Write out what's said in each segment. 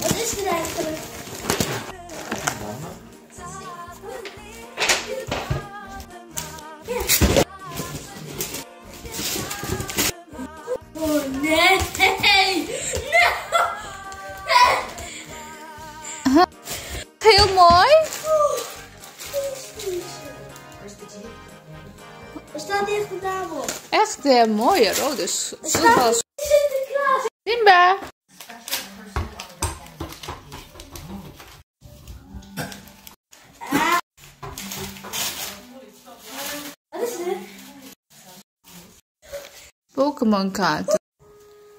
Wat is eigenlijk? Ja. Oh nee! Heel mooi. Er staat hier echt een tafel. Echt eh, mooie rode s- Er voetbal. staat Sinterklaas. Simba. Dit? Pokémon kaarten.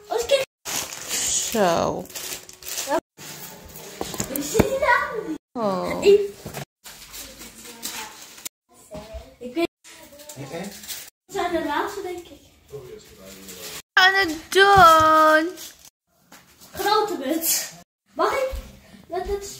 Oh. Zo. Oh. Ik... Ik weet niet. We zijn de laatste, denk ik. Aan het dood. Grote muts. Mag ik met het